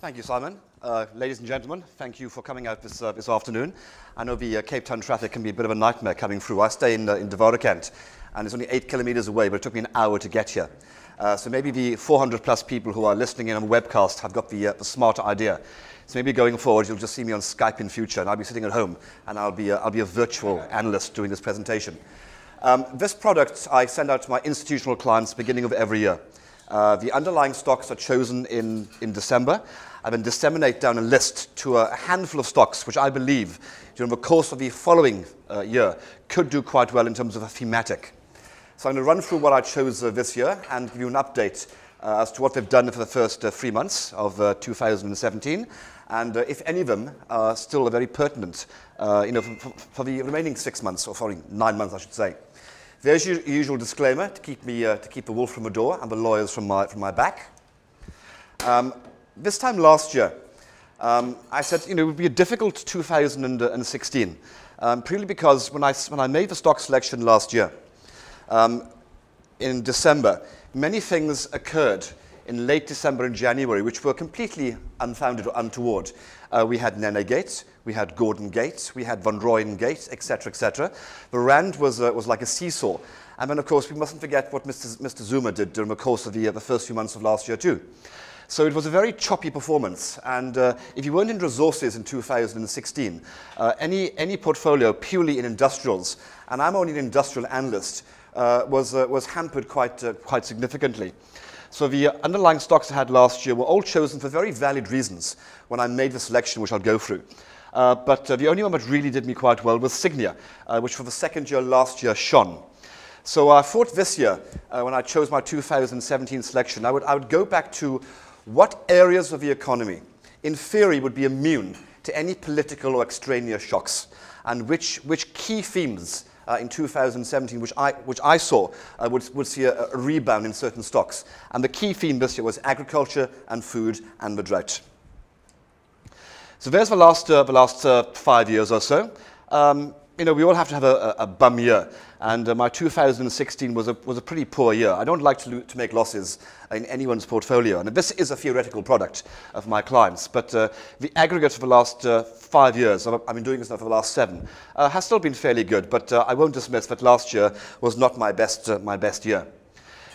Thank you, Simon. Uh, ladies and gentlemen, thank you for coming out this, uh, this afternoon. I know the uh, Cape Town traffic can be a bit of a nightmare coming through. I stay in, uh, in De Waterkant, and it's only eight kilometers away, but it took me an hour to get here. Uh, so maybe the 400 plus people who are listening in on webcast have got the, uh, the smarter idea. So maybe going forward, you'll just see me on Skype in future, and I'll be sitting at home, and I'll be, I'll be a virtual analyst doing this presentation. Um, this product I send out to my institutional clients beginning of every year. Uh, the underlying stocks are chosen in, in December and then disseminate down a list to a handful of stocks which I believe during the course of the following uh, year could do quite well in terms of a thematic. So I'm going to run through what I chose uh, this year and give you an update uh, as to what they've done for the first uh, three months of uh, 2017 and uh, if any of them are still very pertinent you know, for, for, the remaining six months, or sorry, nine months I should say. There's your usual disclaimer to keep, me, to keep the wolf from the door and the lawyers from my, from my back. Um, this time last year, um, I said you know, it would be a difficult 2016, um, purely because when I, when I made the stock selection last year, um, in December, many things occurred in late December and January, which were completely unfounded or untoward. Uh, we had Nene Gate, we had Gordon Gate, we had Van Rooyen Gate, etc., etc. The Rand was, uh, was like a seesaw. And then, of course, we mustn't forget what Mr. Mr. Zuma did during the course of the, uh, the first few months of last year, too. So it was a very choppy performance. And uh, if you weren't in resources in 2016, uh, any, any portfolio purely in industrials, and I'm only an industrial analyst, uh, was, uh, was hampered quite, uh, quite significantly. So the underlying stocks I had last year were all chosen for very valid reasons when I made the selection, which I'll go through. Uh, but uh, the only one that really did me quite well was Sygnia, uh, which for the second year last year shone. So I thought this year, uh, when I chose my 2017 selection, I would, I would go back to what areas of the economy, in theory, would be immune to any political or extraneous shocks, and which, which key themes uh, in 2017, which I, which I saw uh, would, would see a, a, rebound in certain stocks. And the key theme this year was agriculture and food and the drought. So there's the last, uh, the last uh, five years or so. Um, you know, we all have to have a, a, a bum year. And uh, my 2016 was a, was a pretty poor year. I don't like to, to make losses in anyone's portfolio. And this is a theoretical product of my clients. But uh, the aggregate for the last uh, five years, I've been doing this now for the last seven, uh, has still been fairly good. But uh, I won't dismiss that last year was not my best, uh, my best year.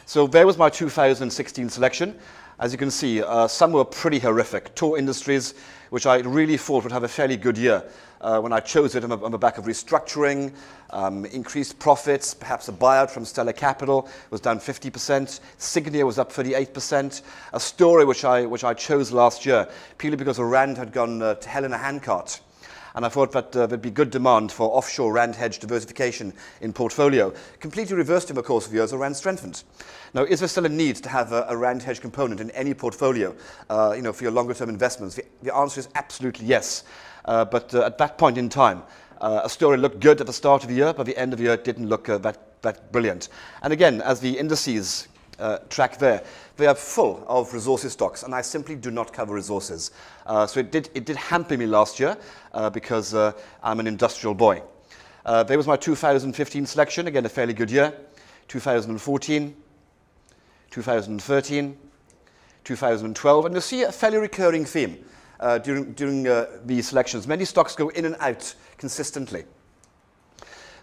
So there was my 2016 selection. As you can see, some were pretty horrific. Torre Industries, which I really thought would have a fairly good year, uh, when I chose it on the, on the back of restructuring, um, increased profits, perhaps a buyout from Stellar Capital was down 50%. Sygnia was up 38%. A story which I, which I chose last year, purely because Rand had gone uh, to hell in a handcart. And I thought that uh, there'd be good demand for offshore Rand hedge diversification in portfolio. Completely reversed in the course of years, the Rand strengthened. Now, is there still a need to have a, a Rand hedge component in any portfolio, uh, you know, for your longer term investments? The, the answer is absolutely yes. Uh, but uh, at that point in time, uh, a story looked good at the start of the year, but the end of the year it didn't look uh, that, that brilliant. And again, as the indices uh, track there, they are full of resources stocks, and I simply do not cover resources. Uh, so it did, it did hamper me last year uh, because uh, I'm an industrial boy. Uh, there was my 2015 selection, again a fairly good year. 2014, 2013, 2012, and you'll see a fairly recurring theme during, during these selections. Many stocks go in and out consistently.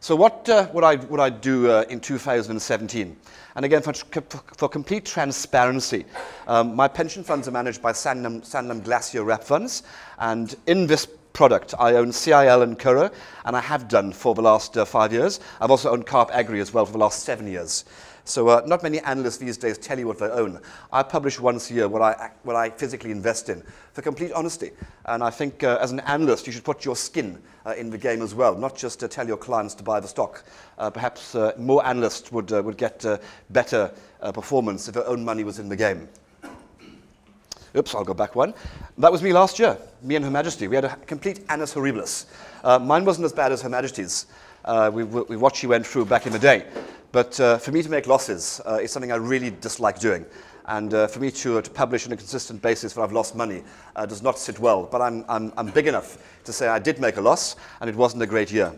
So what uh, would, I, would I do uh, in 2017? And again, for, for complete transparency, um, my pension funds are managed by Sanlam, Glacier Wrap Funds, and in this product. I own CIL and Curro, and I have done for the last uh, five years. I've also owned Kaap Agri as well for the last seven years. So uh, not many analysts these days tell you what they own. I publish once a year what I, what I physically invest in, for complete honesty. And I think uh, as an analyst, you should put your skin uh, in the game as well, not just to tell your clients to buy the stock. Uh, perhaps uh, more analysts would, uh, would get better performance if their own money was in the game. Oops, I'll go back one. That was me last year, me and Her Majesty. We had a complete annus horribilis. mine wasn't as bad as Her Majesty's. we, we watched she went through back in the day. But uh, for me to make losses uh, is something I really dislike doing. And uh, for me to, uh, to publish on a consistent basis where I've lost money uh, does not sit well. But I'm, I'm, I'm big enough to say I did make a loss and it wasn't a great year.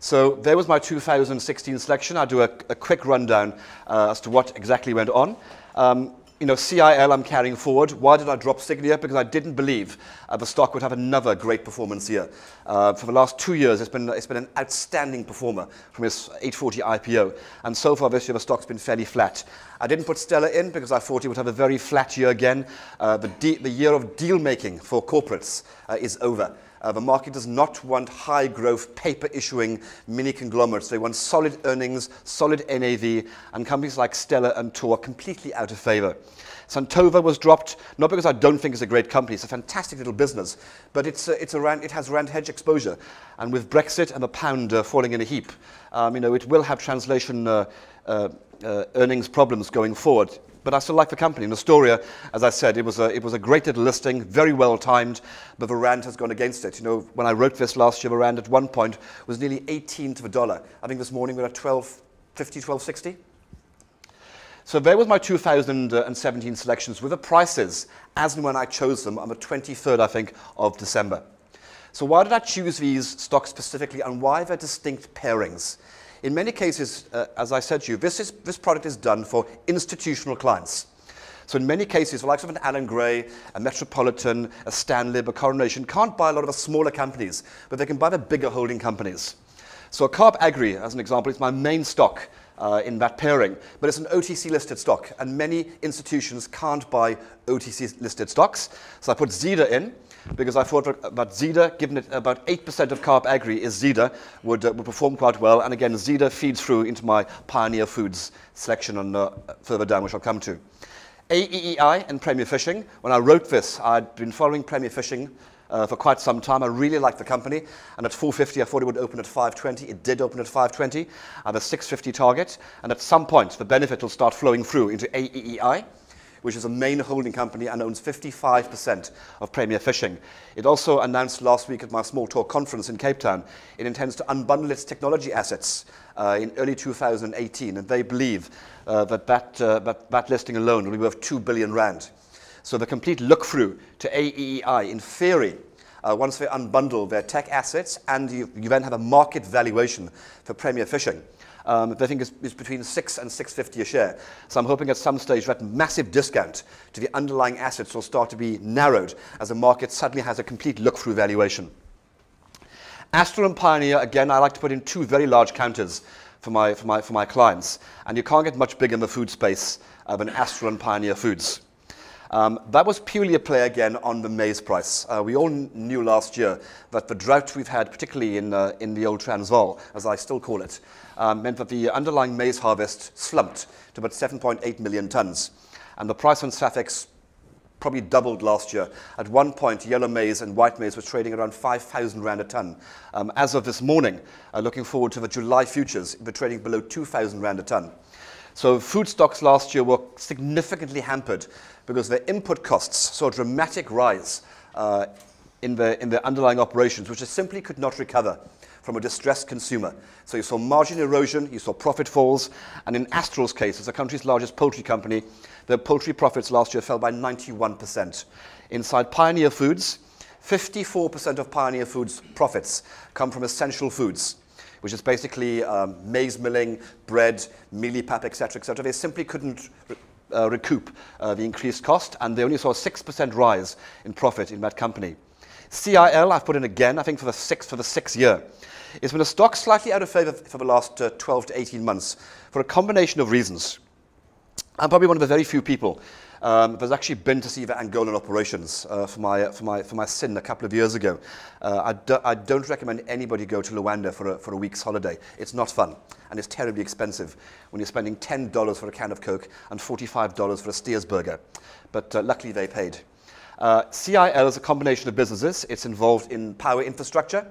So there was my 2016 selection. I'll do a, a quick rundown uh, as to what exactly went on. Um, you know, CIL I'm carrying forward. Why did I drop Sygnia? Because I didn't believe uh, the stock would have another great performance here. Uh, for the last two years, it's been, it's been an outstanding performer from its 840 IPO. And so far this year, the stock's been fairly flat. I didn't put Stellar in because I thought it would have a very flat year again. Uh, the, the year of deal making for corporates uh, is over. Uh, the market does not want high growth, paper issuing mini conglomerates. They want solid earnings, solid NAV, and companies like Stellar and Torre are completely out of favor. Santova was dropped, not because I don't think it's a great company, it's a fantastic little business, but it's, uh, it's a it has rand hedge exposure. And with Brexit and the pound uh, falling in a heap, um, you know, it will have translation uh, uh, uh earnings problems going forward but I still like the company. And Astoria, as I said, it was, a, it was a great little listing, very well timed, but the rand has gone against it. You know, when I wrote this last year, the rand at one point was nearly 18 to the dollar. I think this morning we're at 1250, 1260. So there was my 2017 selections with the prices as and when I chose them on the 23rd, I think, of December. So why did I choose these stocks specifically and why the distinct pairings? In many cases, uh, as I said to you, this, is, this product is done for institutional clients. So in many cases, the likes of an Allan Gray, a Metropolitan, a Stanlib, a Coronation can't buy a lot of the smaller companies, but they can buy the bigger holding companies. So Kaap Agri, as an example, is my main stock uh, in that pairing, but it's an OTC listed stock, and many institutions can't buy OTC listed stocks. So I put Zeder in, because I thought about Zeder, given it about 8% of Kaap Agri is Zeder, would, uh, would perform quite well. And again, Zeder feeds through into my Pioneer Foods selection on, uh, further down, which I'll come to. AEEI and Premier Fishing. When I wrote this, I'd been following Premier Fishing uh, for quite some time. I really liked the company. And at 450, I thought it would open at 520. It did open at 520. I have a 650 target. And at some point, the benefit will start flowing through into AEEI which is a main holding company and owns 55% of Premier Fishing. It also announced last week at my Small Talk conference in Cape Town, it intends to unbundle its technology assets uh, in early 2018, and they believe uh, that, that, uh, that that listing alone will be worth 2 billion rand. So the complete look-through to AEEI, in theory, uh, once they unbundle their tech assets and you, you then have a market valuation for Premier Fishing, um, I think is, between 6 and 650 a share. So I'm hoping at some stage that massive discount to the underlying assets will start to be narrowed as the market suddenly has a complete look-through valuation. Astral and Pioneer, again, I like to put in two very large counters for my, for my, for my clients. And you can't get much bigger in the food space uh, than Astral and Pioneer Foods. Um, that was purely a play again on the maize price. Uh, we all knew last year that the drought we've had, particularly in, uh, in the old Transvaal, as I still call it, um, meant that the underlying maize harvest slumped to about 7.8 million tons. And the price on SAFEX probably doubled last year. At one point, yellow maize and white maize was trading around 5,000 rand a ton. Um, as of this morning, uh, looking forward to the July futures, we're trading below 2,000 rand a ton. So food stocks last year were significantly hampered because their input costs saw a dramatic rise uh, in, the, in the underlying operations, which they simply could not recover from a distressed consumer. So you saw margin erosion, you saw profit falls, and in Astral's case, as the country's largest poultry company, their poultry profits last year fell by 91%. Inside Pioneer Foods, 54% of Pioneer Foods' profits come from essential foods, which is basically um, maize milling, bread, mealie pap, etc., etc. They simply couldn't recoup uh, the increased cost, and they only saw a 6% rise in profit in that company. CIL, I've put in again, I think for the sixth, for the sixth year. It's been a stock slightly out of favor for the last uh, 12 to 18 months for a combination of reasons. I'm probably one of the very few people um, that's actually been to see the Angolan operations uh, for, my, for, my, for my sin a couple of years ago. Uh, I, do, I don't recommend anybody go to Luanda for a, for a week's holiday. It's not fun, and it's terribly expensive when you're spending $10 for a can of Coke and $45 for a Steers burger. But uh, luckily they paid. Uh, CIL is a combination of businesses. It's involved in power infrastructure,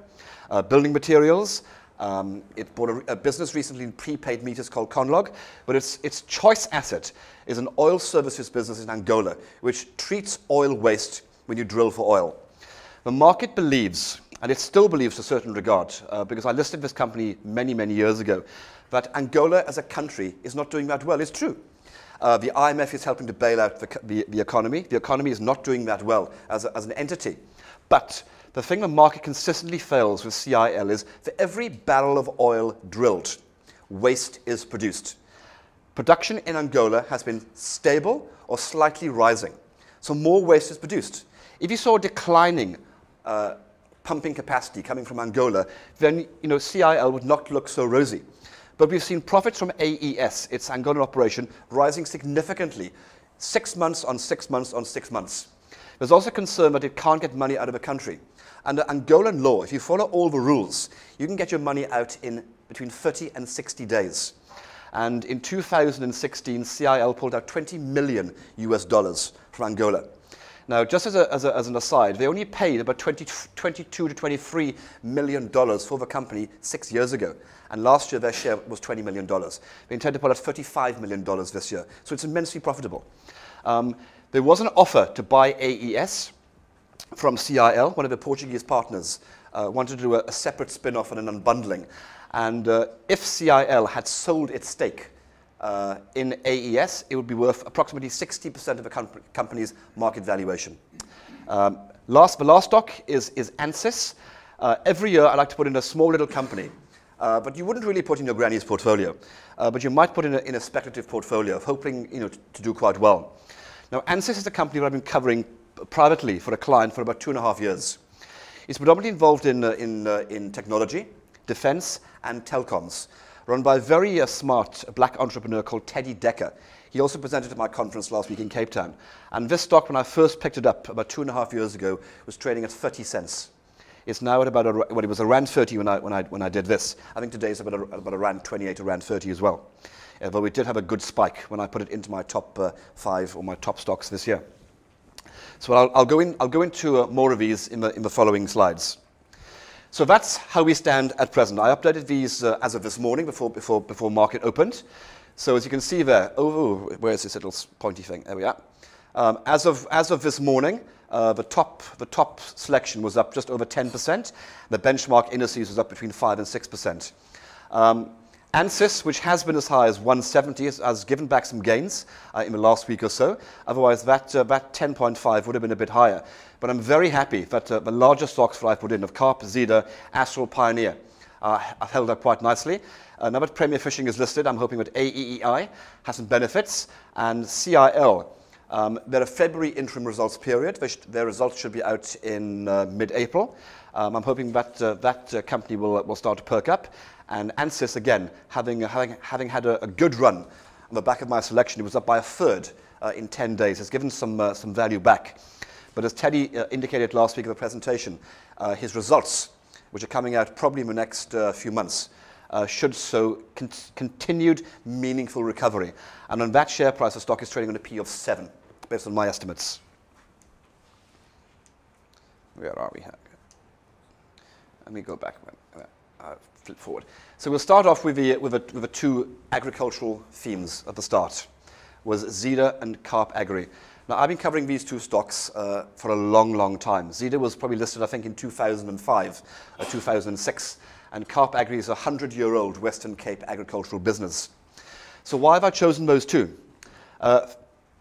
uh, building materials, um, it bought a, a, business recently in prepaid meters called Conlog, but its, its choice asset is an oil services business in Angola, which treats oil waste when you drill for oil. The market believes, and it still believes to a certain regard, uh, because I listed this company many, many years ago, that Angola as a country is not doing that well. It's true. Uh, the IMF is helping to bail out the, the, the, economy. The economy is not doing that well as, a, as an entity. But the thing the market consistently fails with CIL is for every barrel of oil drilled, waste is produced. Production in Angola has been stable or slightly rising. So more waste is produced. If you saw a declining uh, pumping capacity coming from Angola, then you know, CIL would not look so rosy. But we've seen profits from AES, its Angolan operation, rising significantly, six months on six months on six months. There's also concern that it can't get money out of the country. Under Angolan law, if you follow all the rules, you can get your money out in between 30 and 60 days. And in 2016, CIL pulled out 20 million US dollars from Angola. Now, just as, a, as, a, as an aside, they only paid about 20, 22 to 23 million dollars for the company six years ago. And last year, their share was 20 million dollars. They intend to pull out 35 million dollars this year. So it's immensely profitable. Um, there was an offer to buy AES from CIL, one of the Portuguese partners, uh, wanted to do a, a separate spin-off and an unbundling. And uh, if CIL had sold its stake uh, in AES, it would be worth approximately 60% of the com company's market valuation. Um, last, the last stock is, is ANSYS. Uh, every year, I like to put in a small little company. Uh, but you wouldn't really put in your granny's portfolio. Uh, but you might put in a, in a speculative portfolio, of hoping you know, to do quite well. Now, ANSYS is a company that I've been covering privately for a client for about two and a half years. It's predominantly involved in, uh, in, uh, in technology, defense, and telecoms, run by a very uh, smart black entrepreneur called Teddy Daka. He also presented at my conference last week in Cape Town. And this stock, when I first picked it up about two and a half years ago, was trading at 30 cents. It's now at about, a, well, it was around 30 when I, when I, when I did this. I think today it's about, a, about around 28, around 30 as well. Uh, but we did have a good spike when I put it into my top uh, five or my top stocks this year. So I'll, I'll, go, in, I'll go into uh, more of these in the, in the following slides. So that's how we stand at present. I updated these uh, as of this morning before, before, before market opened. So as you can see there, oh, where's this little pointy thing? There we are. Um, as, of, as of this morning, uh, the, top, the top selection was up just over 10%. The benchmark indices was up between 5 and 6%. Um, ANSYS, which has been as high as 170, has, given back some gains uh, in the last week or so. Otherwise, that, uh, that 10.5 would have been a bit higher. But I'm very happy that uh, the larger stocks that I put in of Kaap, Zeder, Astral, Pioneer uh, have held up quite nicely. Uh, now that Premier Fishing is listed, I'm hoping that AEEI has some benefits, and CIL. Um, they're a February interim results period. Their results should be out in uh, mid-April. Um, I'm hoping that uh, that company will, will start to perk up. And ANSYS, again, having, having, having had a, a, good run on the back of my selection, it was up by a third uh, in 10 days, has given some, uh, some value back. But as Teddy uh, indicated last week in the presentation, uh, his results, which are coming out probably in the next uh, few months, uh, should show con continued meaningful recovery. And on that share price, the stock is trading on a P of 7, based on my estimates. Where are we? Let me go back. Uh, flip forward. So we'll start off with the, with, the, with the two agricultural themes at the start, was Zeder and Kaap Agri. Now, I've been covering these two stocks uh, for a long, long time. Zeder was probably listed, I think, in 2005 or 2006, and Kaap Agri is a 100-year-old Western Cape agricultural business. So why have I chosen those two? Uh,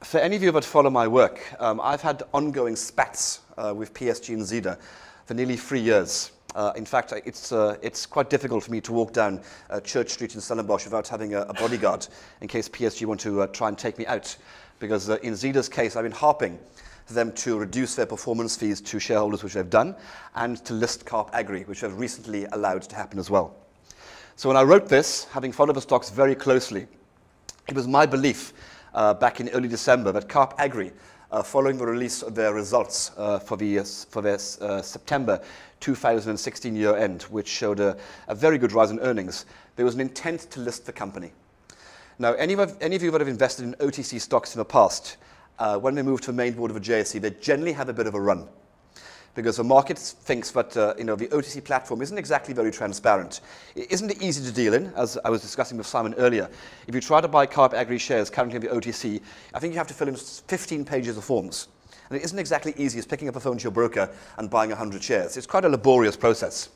for any of you that follow my work, um, I've had ongoing spats uh, with PSG and Zeder for nearly three years. Uh, in fact, it's, uh, it's quite difficult for me to walk down uh, Church Street in Stellenbosch without having a, a bodyguard in case PSG want to uh, try and take me out. Because uh, in Zeder's case, I've been harping them to reduce their performance fees to shareholders, which they've done, and to list Kaap Agri, which they've recently allowed to happen as well. So when I wrote this, having followed the stocks very closely, it was my belief uh, back in early December that Kaap Agri following the release of their results uh, for, the, for their uh, September 2016 year end, which showed a, a, very good rise in earnings, there was an intent to list the company. Now, any of, any of you that have invested in OTC stocks in the past, uh, when they move to the main board of a JSE, they generally have a bit of a run because the market thinks that uh, you know, the OTC platform isn't exactly very transparent. It isn't easy to deal in, as I was discussing with Simon earlier. If you try to buy Kaap Agri shares currently in the OTC, I think you have to fill in 15 pages of forms. And it isn't exactly easy as picking up a phone to your broker and buying 100 shares. It's quite a laborious process.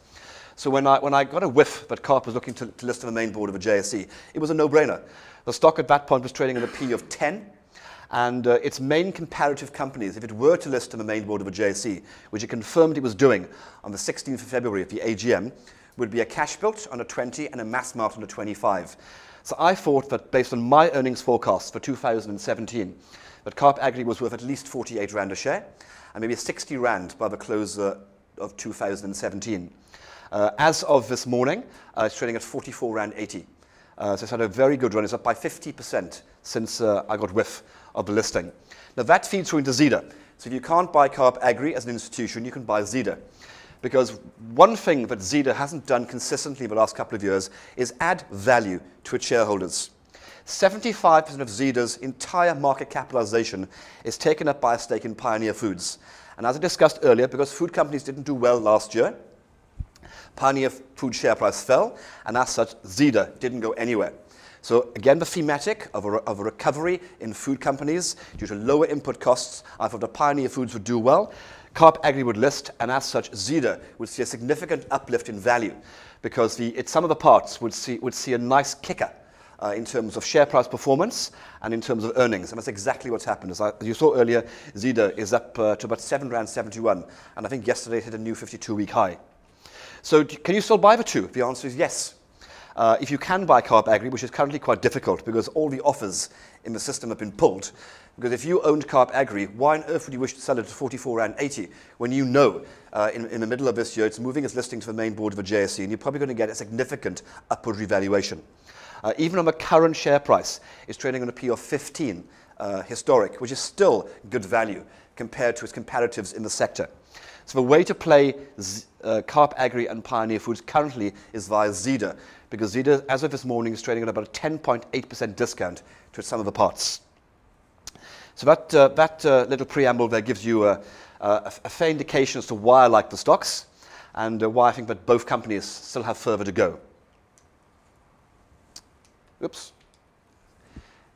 So when I, when I got a whiff that Kaap was looking to, to list on the main board of a JSE, it was a no-brainer. The stock at that point was trading at a P of 10, and uh, its main comparative companies, if it were to list on the main board of a JSE, which it confirmed it was doing on the 16th of February at the AGM, would be a Cashbuild on a 20 and a Massmart on a 25. So I thought that based on my earnings forecast for 2017, that Kaap Agri was worth at least 48 Rand a share and maybe 60 Rand by the close uh, of 2017. Uh, as of this morning, uh, it's trading at 44 Rand 80. Uh, so it's had a very good run. It's up by 50% since uh, I got whiff of the listing. Now that feeds through into Zeder. So if you can't buy Kaap Agri as an institution, you can buy Zeder. Because one thing that Zeder hasn't done consistently in the last couple of years is add value to its shareholders. 75% of Zeder's entire market capitalization is taken up by a stake in Pioneer Foods. And as I discussed earlier, because food companies didn't do well last year, Pioneer Food share price fell, and as such, Zeder didn't go anywhere. So again, the thematic of a, of a, recovery in food companies due to lower input costs, I thought the Pioneer Foods would do well. Kaap Agri would list, and as such, Zeder would see a significant uplift in value because the, it, some of the parts would see, would see a nice kicker uh, in terms of share price performance and in terms of earnings. And that's exactly what's happened. As, I, as you saw earlier, Zeder is up uh, to about 7 Rand 71, and I think yesterday it hit a new 52 week high. So can you still buy the two? The answer is yes. Uh, if you can buy Kaap Agri, which is currently quite difficult because all the offers in the system have been pulled, because if you owned Kaap Agri, why on earth would you wish to sell it at 44 Rand 80 when you know uh, in, in, the middle of this year it's moving its listing to the main board of the JSE and you're probably going to get a significant upward revaluation. Uh, even on the current share price, it's trading on a P of 15 uh, historic, which is still good value compared to its comparatives in the sector. So the way to play Z uh, Kaap Agri and Pioneer Foods currently is via Zeder, because Zeder, as of this morning, is trading at about a 10.8% discount to some of the parts. So that, uh, that uh, little preamble there gives you a, a, a, fair indication as to why I like the stocks and uh, why I think that both companies still have further to go. Oops.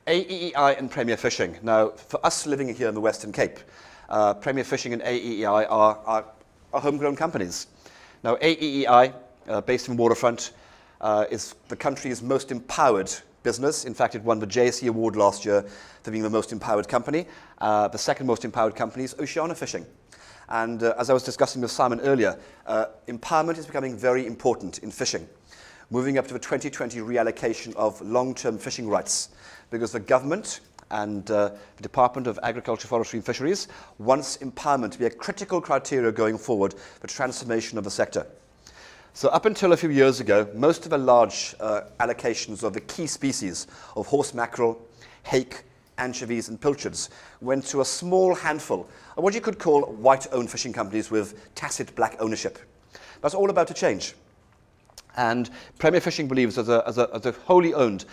AEEI and Premier Fishing. Now, for us living here in the Western Cape, uh, Premier Fishing and AEEI are, are, are, homegrown companies. Now, AEEI, uh, based in Waterfront, uh, is the country's most empowered business. In fact, it won the JSE award last year for being the most empowered company. Uh, the second most empowered company is Oceana Fishing. And uh, as I was discussing with Simon earlier, uh, empowerment is becoming very important in fishing, moving up to the 2020 reallocation of long-term fishing rights, because the government and uh, the Department of Agriculture, Forestry and Fisheries wants empowerment to be a critical criteria going forward for transformation of the sector. So up until a few years ago, most of the large uh, allocations of the key species of horse mackerel, hake, anchovies and pilchards went to a small handful of what you could call white-owned fishing companies with tacit black ownership. That's all about to change. And Premier Fishing believes as a, as a, as a wholly owned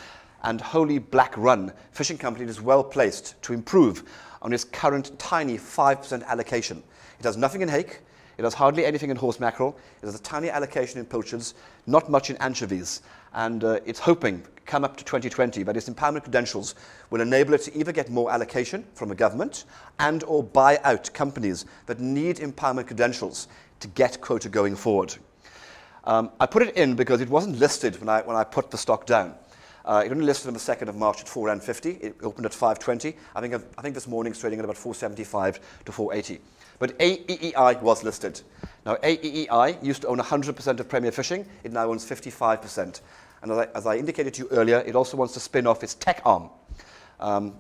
and wholly black run, fishing company is well placed to improve on its current tiny 5% allocation. It has nothing in hake, it has hardly anything in horse mackerel, it has a tiny allocation in pilchards, not much in anchovies, and uh, it's hoping, come up to 2020, that its empowerment credentials will enable it to either get more allocation from the government and or buy out companies that need empowerment credentials to get quota going forward. Um, I put it in because it wasn't listed when I, when I put the stock down. Uh, it only listed on the 2nd of March at 4 Rand 50. It opened at 520. I think, I think this morning it's trading at about 475 to 480. But AEEI was listed. Now, AEEI used to own 100% of Premier Fishing. It now owns 55%. And as I, as I, indicated to you earlier, it also wants to spin off its tech arm. Um,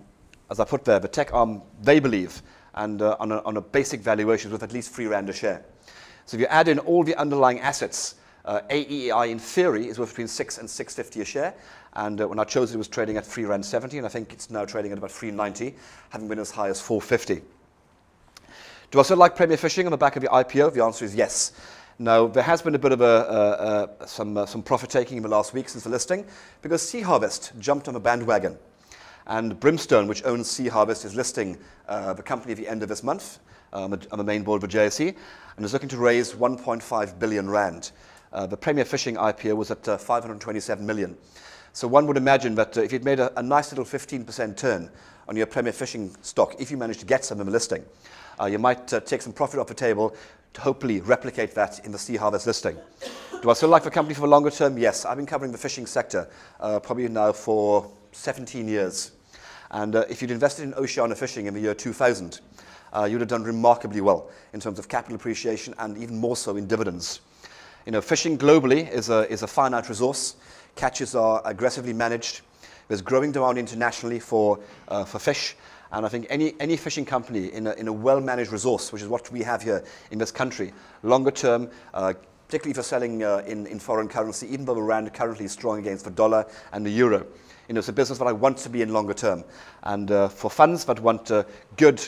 as I put there, the tech arm, they believe, and uh, on, a, on, a, basic valuation is with at least 3 Rand a share. So if you add in all the underlying assets, uh, AEEI in theory is worth between 6 and 650 a share, and uh, when I chose it, it was trading at 3 Rand 70, and I think it's now trading at about 390, having been as high as 450. Do I still like Premier Fishing on the back of the IPO? The answer is yes. Now, there has been a bit of a, uh, uh, some, uh, some profit taking in the last week since the listing because Sea Harvest jumped on the bandwagon. And Brimstone, which owns Sea Harvest, is listing uh, the company at the end of this month um, on the main board of the JSE and is looking to raise 1.5 billion rand. Uh, the Premier Fishing IPO was at uh, 527 million. So one would imagine that if you'd made a, a nice little 15% turn on your Premier Fishing stock, if you manage to get some in the listing, uh, you might uh, take some profit off the table to hopefully replicate that in the Sea Harvest listing. Do I still like the company for the longer term? Yes. I've been covering the fishing sector uh, probably now for 17 years. And uh, if you'd invested in Oceana Fishing in the year 2000, uh, you'd have done remarkably well in terms of capital appreciation and even more so in dividends. You know, fishing globally is a, is a finite resource. Catches are aggressively managed. There's growing demand internationally for, uh, for fish. And I think any, any fishing company in a, in a well-managed resource, which is what we have here in this country, longer term, uh, particularly for selling uh, in, in foreign currency, even though the rand currently is strong against the dollar and the euro. You know, it's a business that I want to be in longer term. And uh, for funds that want uh, good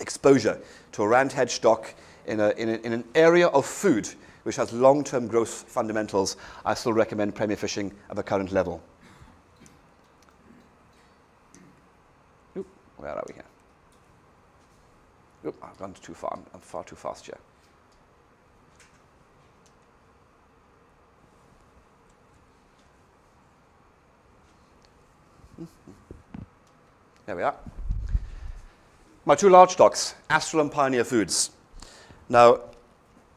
exposure to a rand hedge stock in, a, in, a, in an area of food which has long-term growth fundamentals, I still recommend Premier Fishing at the current level. Where are we here? Oop, I've gone too far. I'm, I'm far too fast here. There we are. My two large stocks, Astral and Pioneer Foods. Now,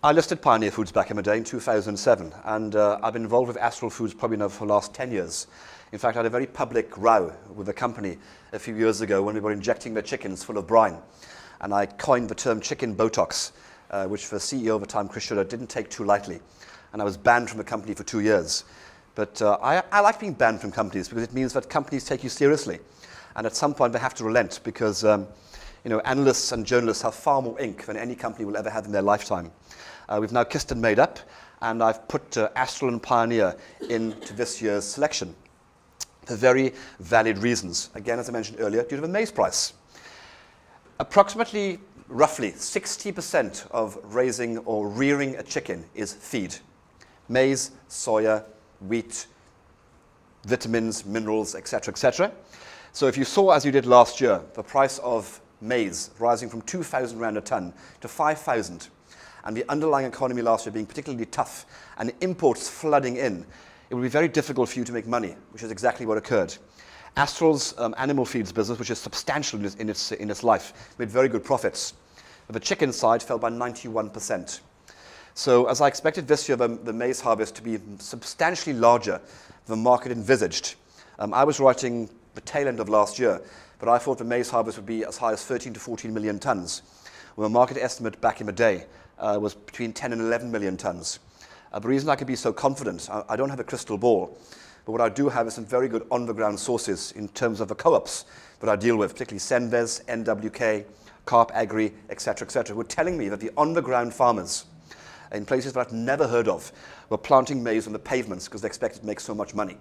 I listed Pioneer Foods back in the day in 2007, and uh, I've been involved with Astral Foods probably now for the last 10 years. In fact, I had a very public row with the company a few years ago when we were injecting their chickens full of brine. And I coined the term chicken Botox, uh, which the CEO of the time, Chris Schiller, didn't take too lightly. And I was banned from the company for two years. But uh, I, I like being banned from companies because it means that companies take you seriously. And at some point, they have to relent because um, you know, analysts and journalists have far more ink than any company will ever have in their lifetime. Uh, we've now kissed and made up, and I've put uh, Astral and Pioneer into this year's selection for very valid reasons. Again, as I mentioned earlier, due to the maize price. Approximately, roughly, 60% of raising or rearing a chicken is feed. Maize, soya, wheat, vitamins, minerals, etc., etc. So if you saw, as you did last year, the price of maize rising from 2,000 rand a ton to 5,000, and the underlying economy last year being particularly tough and imports flooding in, it would be very difficult for you to make money, which is exactly what occurred. Astral's um, animal feeds business, which is substantial in its, in its, in its life, made very good profits. But the chicken side fell by 91%. So as I expected this year, the, the maize harvest to be substantially larger than the market envisaged. Um, I was writing the tail end of last year, but I thought the maize harvest would be as high as 13 to 14 million tons. Well, the market estimate back in the day uh, was between 10 and 11 million tons. Uh, the reason I could be so confident, I, I, don't have a crystal ball, but what I do have is some very good on-the-ground sources in terms of the co-ops that I deal with, particularly Senwes, NWK, Kaap Agri, etc., etc., who are telling me that the on-the-ground farmers in places that I've never heard of were planting maize on the pavements because they expected to make so much money.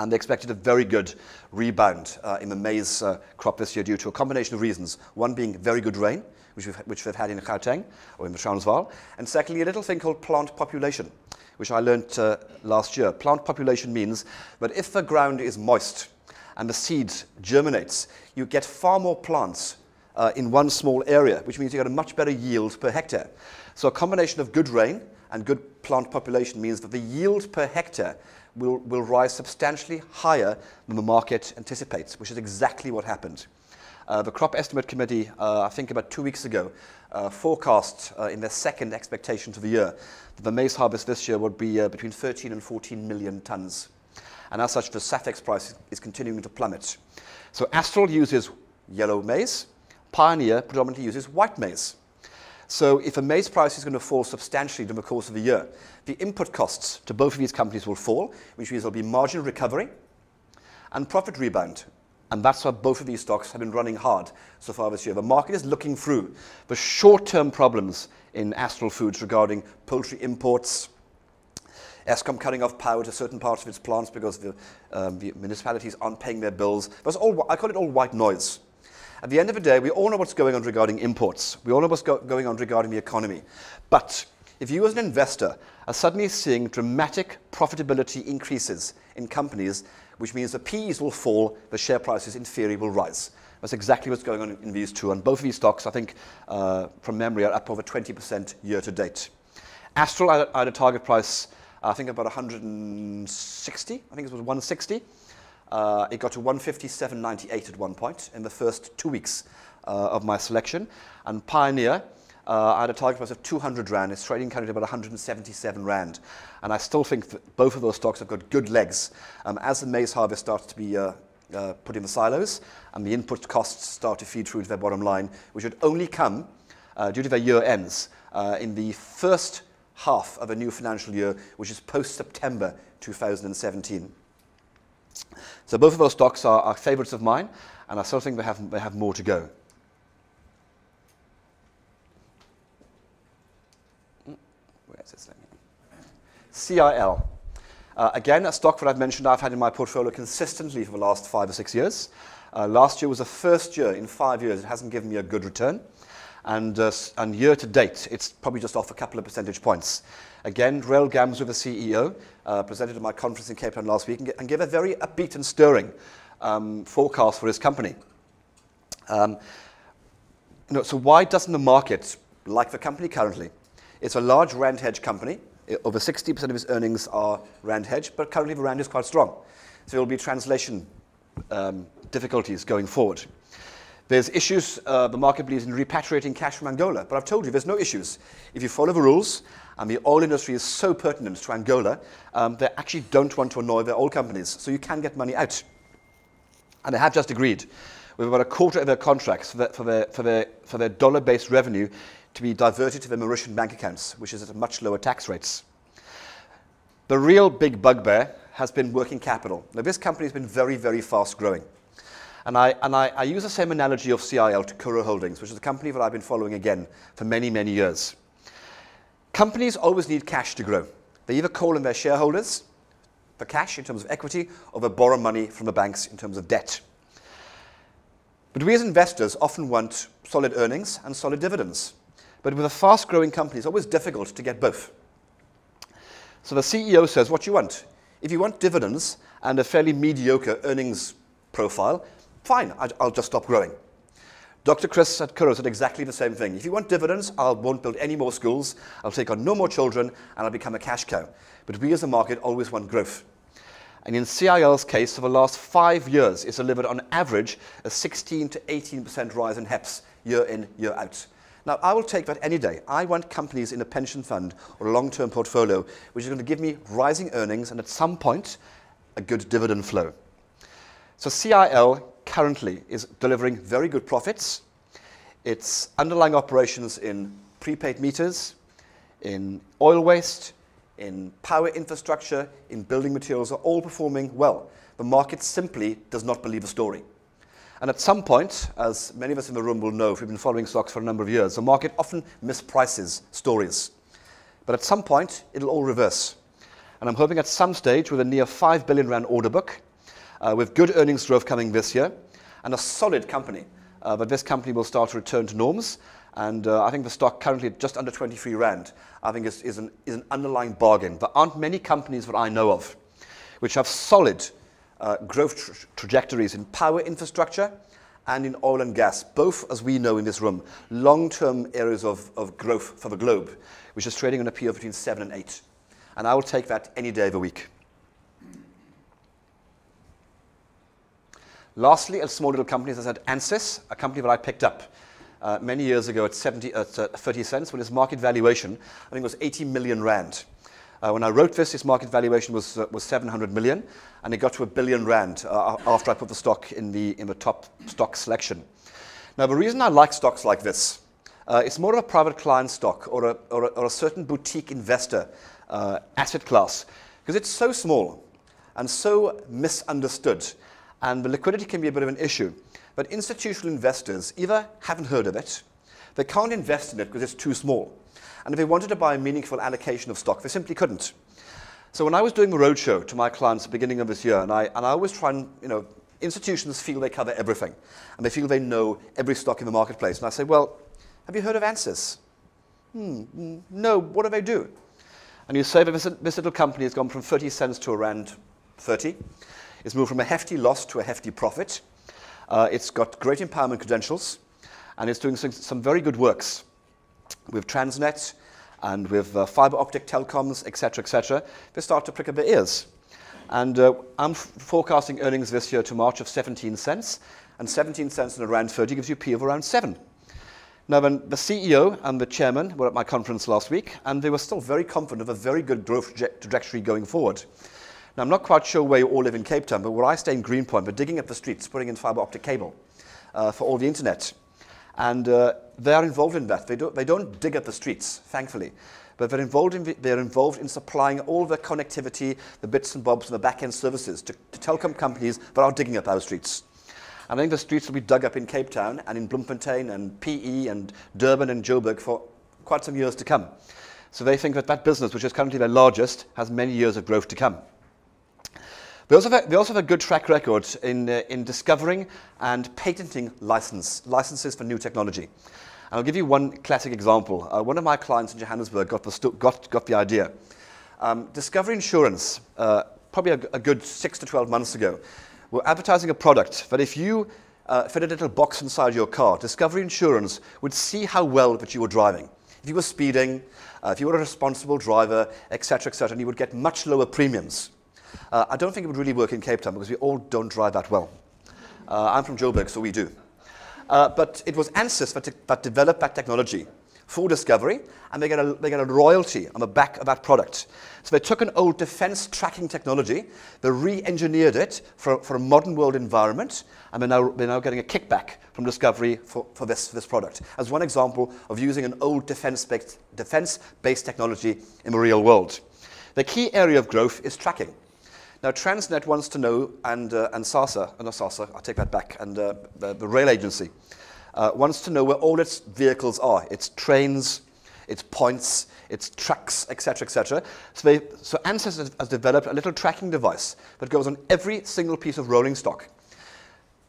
And they expected a very good rebound uh, in the maize uh, crop this year due to a combination of reasons. One being very good rain, which we've, which we've had in Gauteng or in the Transvaal. And secondly, a little thing called plant population, which I learned uh, last year. Plant population means that if the ground is moist and the seed germinates, you get far more plants uh, in one small area, which means you get a much better yield per hectare. So a combination of good rain and good plant population means that the yield per hectare will, will rise substantially higher than the market anticipates, which is exactly what happened. Uh, the Crop Estimate Committee, uh, I think about two weeks ago, uh, forecast uh, in their second expectation for the year that the maize harvest this year would be uh, between 13 and 14 million tons. And as such, the SAFEX price is continuing to plummet. So Astral uses yellow maize, Pioneer predominantly uses white maize. So if a maize price is going to fall substantially during the course of a year, the input costs to both of these companies will fall, which means there'll be margin recovery and profit rebound. And that's why both of these stocks have been running hard so far this year. The market is looking through the short-term problems in Astral Foods regarding poultry imports, Eskom cutting off power to certain parts of its plants because the, um, the municipalities aren't paying their bills. That's all, I call it all white noise. At the end of the day, we all know what's going on regarding imports. We all know what's go going on regarding the economy. But if you as an investor are suddenly seeing dramatic profitability increases in companies, which means the PEs will fall, the share prices in theory will rise. That's exactly what's going on in these two. And both of these stocks, I think, uh, from memory, are up over 20% year to date. Astral had a target price, I think about 160. I think it was 160. Uh, it got to 157.98 at one point in the first two weeks uh, of my selection. And Pioneer, uh, I had a target price of 200 Rand. It's trading currently about 177 Rand. And I still think that both of those stocks have got good legs. Um, as the maize harvest starts to be uh, uh, put in the silos and the input costs start to feed through to their bottom line, which would only come uh, due to their year ends in the first half of a new financial year, which is post-September 2017. So both of those stocks are, are favorites of mine. and I still think they have, they have more to go. Hmm, where is this thing? CIL. Uh, again, a stock that I've mentioned I've had in my portfolio consistently for the last five or six years. Uh, last year was the first year in five years it hasn't given me a good return. And, uh, and year to date, it's probably just off a couple of percentage points. Again, Raoul Gamsu the CEO, uh, presented at my conference in Cape Town last week and, and gave a very upbeat and stirring um, forecast for his company. Um, you know, so why doesn't the market like the company currently? It's a large rand hedge company. Over 60% of its earnings are rand hedge, but currently the rand is quite strong. So there will be translation um, difficulties going forward. There's issues, uh, the market believes in repatriating cash from Angola, but I've told you there's no issues. If you follow the rules, and the oil industry is so pertinent to Angola, um, they actually don't want to annoy their oil companies, so you can get money out. And they have just agreed with about a quarter of their contracts for their, for their, for their, for their dollar-based revenue to be diverted to their Mauritian bank accounts, which is at much lower tax rates. The real big bugbear has been working capital. Now, this company has been very, very fast growing. And, I, and I, I use the same analogy of CIL to Curro Holdings, which is a company that I've been following again for many, many years. Companies always need cash to grow. They either call in their shareholders for cash in terms of equity, or they borrow money from the banks in terms of debt. But we as investors often want solid earnings and solid dividends. But with a fast growing company, it's always difficult to get both. So the CEO says, What do you want? If you want dividends and a fairly mediocre earnings profile, fine, I'll just stop growing. Dr. Chris at Curro said exactly the same thing. If you want dividends, I won't build any more schools, I'll take on no more children, and I'll become a cash cow. But we as a market always want growth. And in CIL's case, for the last five years, it's delivered on average a 16 to 18% rise in HEPS year in, year out. Now, I will take that any day. I want companies in a pension fund or a long-term portfolio which is going to give me rising earnings and at some point, a good dividend flow. So CIL currently is delivering very good profits. Its underlying operations in prepaid meters, in oil waste, in power infrastructure, in building materials are all performing well. The market simply does not believe the story. And at some point, as many of us in the room will know if we've been following stocks for a number of years, the market often misprices stories. But at some point, it'll all reverse. And I'm hoping at some stage, with a near 5 billion rand order book, with good earnings growth coming this year and a solid company. Uh, but this company will start to return to norms. And uh, I think the stock currently just under 23 Rand, I think is, is, an, underlying bargain. There aren't many companies that I know of which have solid uh, growth tra trajectories in power infrastructure and in oil and gas, both, as we know in this room, long-term areas of, growth for the globe, which is trading on a P of between 7 and 8. And I will take that any day of the week. Lastly, a small little company, as I said, Ansys, a company that I picked up uh, many years ago at, 70, at uh, 30 cents when its market valuation, I think, was 80 million rand. Uh, when I wrote this, its market valuation was, uh, was 700 million, and it got to a billion rand uh, after I put the stock in the, in the top stock selection. Now, the reason I like stocks like this, uh, it's more of a private client stock or a, or a, or a certain boutique investor asset class, because it's so small and so misunderstood and the liquidity can be a bit of an issue. But institutional investors either haven't heard of it, they can't invest in it because it's too small. And if they wanted to buy a meaningful allocation of stock, they simply couldn't. So when I was doing the roadshow to my clients at the beginning of this year, and I, and I always try and, you know, institutions feel they cover everything, and they feel they know every stock in the marketplace. And I say, well, have you heard of Ansys? Hmm, no, what do they do? And you say that this, this little company has gone from 30 cents to around 30. It's moved from a hefty loss to a hefty profit. Uh, it's got great empowerment credentials, and it's doing some, some very good works with Transnet and with uh, fiber optic telecoms, etc., etc. They start to prick up their ears. And uh, I'm forecasting earnings this year to March of 17 cents, and 17 cents in around 30 gives you a P of around 7. Now, then the CEO and the chairman were at my conference last week, and they were still very confident of a very good growth trajectory going forward. Now, I'm not quite sure where you all live in Cape Town, but where I stay in Greenpoint, we're digging up the streets, putting in fiber optic cable uh, for all the internet. And uh, they are involved in that. They, do, they don't dig up the streets, thankfully, but they're involved in, they're involved in supplying all the connectivity, the bits and bobs, and the back-end services to, to telecom companies that are digging up our streets. And I think the streets will be dug up in Cape Town and in Bloemfontein and PE and Durban and Joburg for quite some years to come. So they think that that business, which is currently their largest, has many years of growth to come. They also have, they also have a good track record in, uh, in discovering and patenting license, licenses for new technology. And I'll give you one classic example. Uh, one of my clients in Johannesburg got the, got, got the idea. Um, Discovery Insurance, uh, probably a, a, good six to 12 months ago, were advertising a product that if you uh, fit a little box inside your car, Discovery Insurance would see how well that you were driving. If you were speeding, uh, if you were a responsible driver, etc., etc., and you would get much lower premiums. Uh, I don't think it would really work in Cape Town because we all don't drive that well. Uh, I'm from Joburg, so we do. Uh, but it was ANSYS that, that, developed that technology for Discovery, and they get, a, they a royalty on the back of that product. So they took an old defense tracking technology, they re-engineered it for, for a modern world environment, and they're now, they're now getting a kickback from Discovery for, for this, this product. As one example of using an old defense-based defense -based technology in the real world. The key area of growth is tracking. Now, Transnet wants to know, and, uh, and SASA, uh, SASA, I'll take that back, and uh, the, the, rail agency, uh, wants to know where all its vehicles are, its trains, its points, its trucks, etc., etc. So, they, so has, developed a little tracking device that goes on every single piece of rolling stock.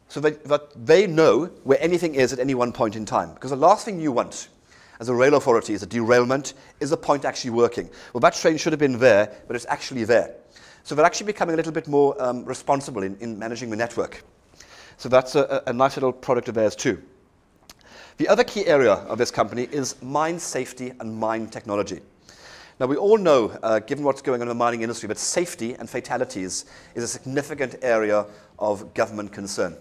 So that, that they know where anything is at any one point in time. Because the last thing you want as a rail authority is a derailment, is a point actually working. Well, that train should have been there, but it's actually there. So they're actually becoming a little bit more um, responsible in, in managing the network. So that's a, a nice little product of theirs too. The other key area of this company is mine safety and mine technology. Now, we all know, uh, given what's going on in the mining industry, that safety and fatalities is a significant area of government concern.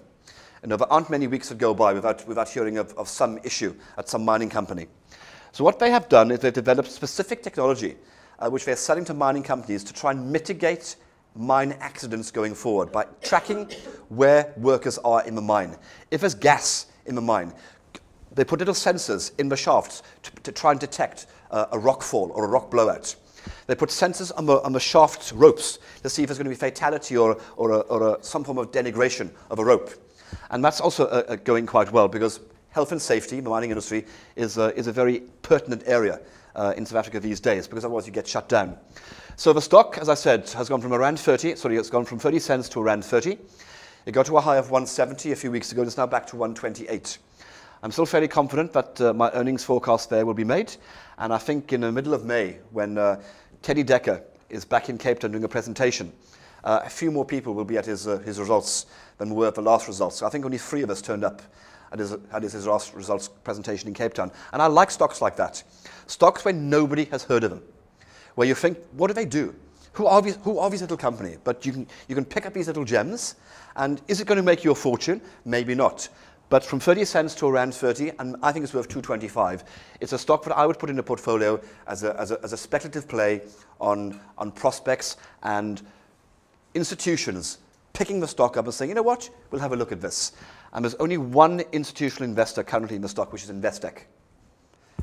And there aren't many weeks that go by without, without hearing of, of some issue at some mining company. So what they have done is they've developed specific technology uh, which they're selling to mining companies to try and mitigate mine accidents going forward by tracking where workers are in the mine. If there's gas in the mine, they put little sensors in the shafts to, to try and detect uh, a rock fall or a rock blowout. They put sensors on the, on the shaft ropes to see if there's going to be fatality or, or, a, or a, some form of denigration of a rope. And that's also uh, uh going quite well because health and safety in the mining industry is, uh, is a very pertinent area uh, in South Africa these days, because otherwise you get shut down. So the stock, as I said, has gone from around 30, sorry, it's gone from 30 cents to around 30. It got to a high of 170 a few weeks ago, and it's now back to 128. I'm still fairly confident that uh, my earnings forecast there will be made, and I think in the middle of May, when uh, Teddy Daka is back in Cape Town doing a presentation, uh, a few more people will be at his, uh, his results than were at the last results. So I think only three of us turned up at his, at his results presentation in Cape Town. And I like stocks like that. Stocks where nobody has heard of them, where you think, what do they do? Who are, these, who are these little company? But you can, you can pick up these little gems, and is it going to make you a fortune? Maybe not. But from 30 cents to around 30, and I think it's worth 225. It's a stock that I would put in a portfolio as a, as a, as a speculative play on, on prospects and institutions picking the stock up and saying, you know what, we'll have a look at this. And there's only one institutional investor currently in the stock, which is Investec,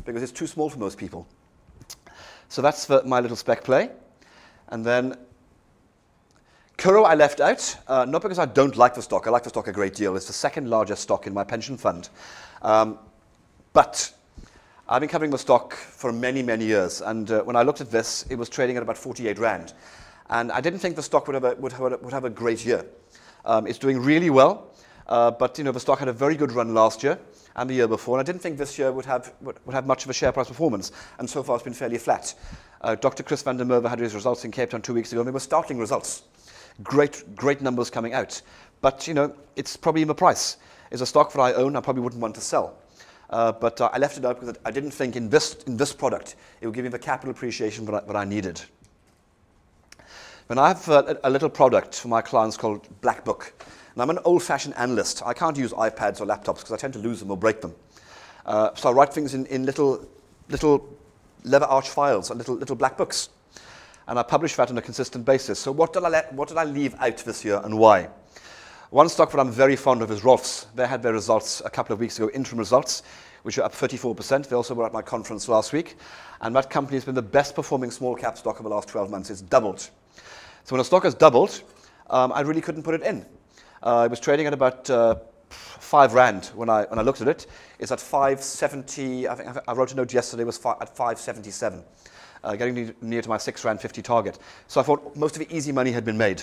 because it's too small for most people. So that's the, my little spec play. And then Curro I left out, uh, not because I don't like the stock. I like the stock a great deal. It's the second largest stock in my pension fund. Um, but I've been covering the stock for many, many years. And uh, when I looked at this, it was trading at about 48 Rand. And I didn't think the stock would have a, would have a, would have a great year. Um, it's doing really well. Uh, but you know, the stock had a very good run last year and the year before, and I didn't think this year would have, would, would have much of a share price performance, and so far it's been fairly flat. Uh, Dr. Chris van der Merwe had his results in Cape Town two weeks ago, and they were startling results. Great, great numbers coming out. But, you know, it's probably in the price. It's a stock that I own, I probably wouldn't want to sell. Uh, but uh, I left it out because I didn't think in this, in this product it would give me the capital appreciation that I, that I needed. When I have a, a little product for my clients called Black Book, and I'm an old-fashioned analyst. I can't use iPads or laptops because I tend to lose them or break them. Uh, so I write things in, in little, little leather arch files, little, little black books. And I publish that on a consistent basis. So what did, I let, what did I leave out this year and why? One stock that I'm very fond of is Rolfes. They had their results a couple of weeks ago, interim results, which are up 34%. They also were at my conference last week. And that company has been the best performing small cap stock of the last 12 months. It's doubled. So when a stock has doubled, um, I really couldn't put it in. Uh, it was trading at about uh, five rand when I, when I looked at it. It's at 570, I think I wrote a note yesterday, it was fi at 577, uh, getting near to my six rand 50 target. So I thought most of the easy money had been made.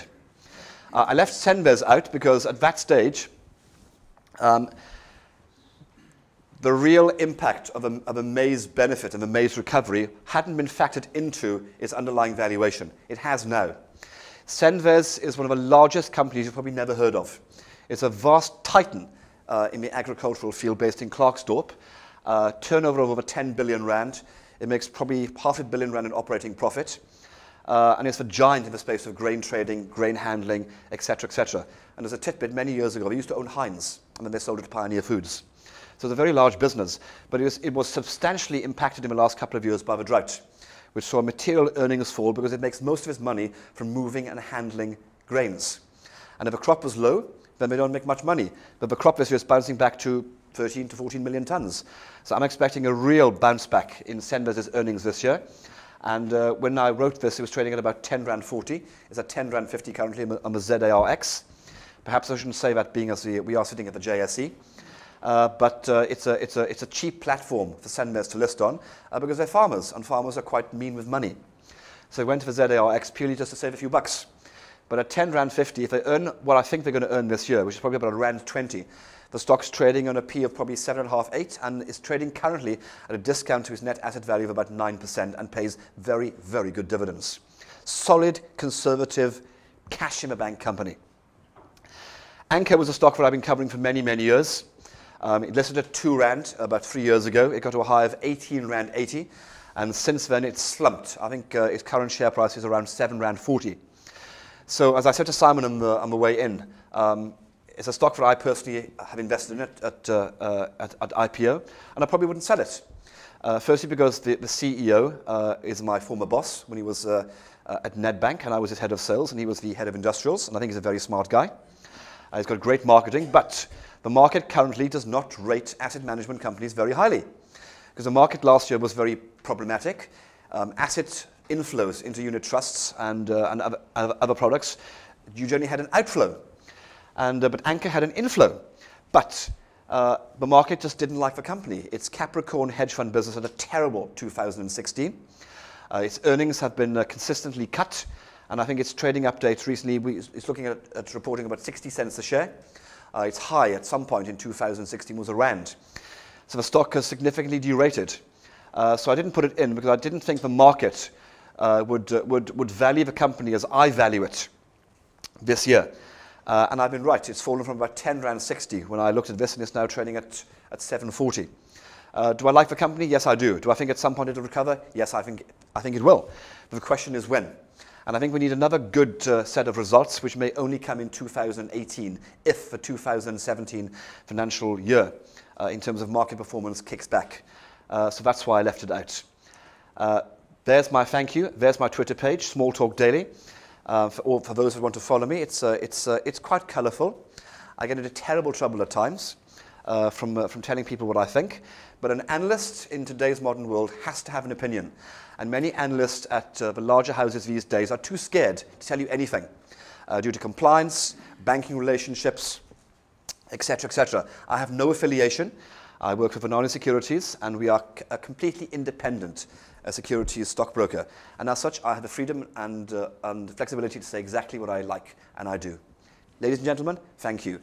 Uh, I left Senwes out because at that stage, um, the real impact of a, of a maize benefit and a maize recovery hadn't been factored into its underlying valuation. It has now. Senwes is one of the largest companies you've probably never heard of. It's a vast titan uh, in the agricultural field based in Klerksdorp. Uh, turnover of over 10 billion rand. It makes probably half a billion rand in operating profit. Uh, and it's a giant in the space of grain trading, grain handling, etc., etc. And as a tidbit, many years ago, they used to own Heinz, and then they sold it to Pioneer Foods. So it's a very large business, but it was, it was substantially impacted in the last couple of years by the drought, which saw material earnings fall because it makes most of its money from moving and handling grains. And if a crop was low, then they don't make much money. But the crop this year is bouncing back to 13 to 14 million tons. So I'm expecting a real bounce back in Senwes's earnings this year. And uh, when I wrote this, it was trading at about 10 rand 40. It's at 10 rand 50 currently on the ZARX. Perhaps I shouldn't say that being as we are sitting at the JSE. Uh, but uh, it's, a, it's, a, it's a cheap platform for Senwes to list on uh, because they're farmers, and farmers are quite mean with money. So they went for ZARX purely just to save a few bucks. But at 10 Rand 50, if they earn what I think they're going to earn this year, which is probably about Rand 20, the stock's trading on a P of probably 7.5, 8, and is trading currently at a discount to its net asset value of about 9% and pays very, very good dividends. Solid, conservative, cash in the bank company. Anchor was a stock that I've been covering for many, many years. Um, it listed at 2 Rand about three years ago. It got to a high of 18 Rand 80. And since then, it's slumped. I think uh, its current share price is around 7 Rand 40. So as I said to Simon on the, on the way in, um, it's a stock that I personally have invested in at, at, uh, uh, at, at IPO, and I probably wouldn't sell it. Uh, firstly, because the, the CEO uh, is my former boss when he was uh, uh, at Nedbank, and I was his head of sales, and he was the head of industrials, and I think he's a very smart guy. he's got great marketing, but the market currently does not rate asset management companies very highly, because the market last year was very problematic. Um, asset inflows into unit trusts and, uh, and other, other, products, generally had an outflow. And, uh, but Anchor had an inflow. But uh, the market just didn't like the company. Its Capricorn hedge fund business had a terrible 2016. Uh, its earnings have been uh, consistently cut. And I think its trading updates recently, we, it's looking at, at, reporting about 60 cents a share. Uh, its high at some point in 2016 was a rand. So the stock has significantly derated. Uh, so I didn't put it in because I didn't think the market uh, would, uh, would, would value the company as I value it this year. Uh, and I've been right. It's fallen from about 10 Rand 60 when I looked at this, and it's now trading at, at 740. Uh, do I like the company? Yes, I do. Do I think at some point it'll recover? Yes, I think, I think it will. But the question is when. And I think we need another good uh, set of results, which may only come in 2018, if the 2017 financial year, uh, in terms of market performance, kicks back. Uh, so that's why I left it out. Uh, there's my thank you. There's my Twitter page, Small Talk Daily. Uh, for, or for those who want to follow me, it's, uh, it's, it's quite colourful. I get into terrible trouble at times from, from telling people what I think. But an analyst in today's modern world has to have an opinion. And many analysts at uh, the larger houses these days are too scared to tell you anything due to compliance, banking relationships, etc., etc. I have no affiliation. I work for Vunani Securities, and we are a completely independent a securities stockbroker. And as such, I have the freedom and, uh, and flexibility to say exactly what I like, and I do. Ladies and gentlemen, thank you.